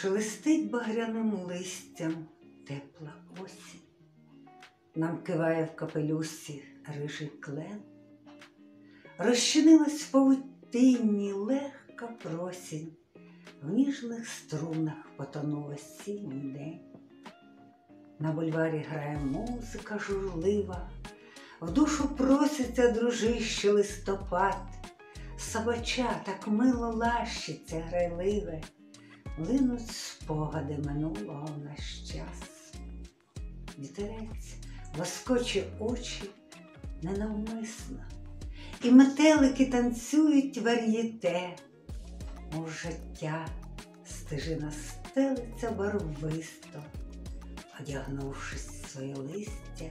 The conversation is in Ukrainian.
Шелестить багряним листям тепла осінь, нам киває в капелюсі рижий клен, розчинилась в павутинні легка просінь, в ніжних струнах потонув осінній день. На бульварі грає музика журлива, в душу проситься дружище листопад, собача так мило лащиться грайливе, линуть спогади минулого в наш час. Вітерець лоскоче очі ненавмисно, і метелики танцюють вар'єте, мов життя стежина стелиться барвисто, одягнувшись в своє листя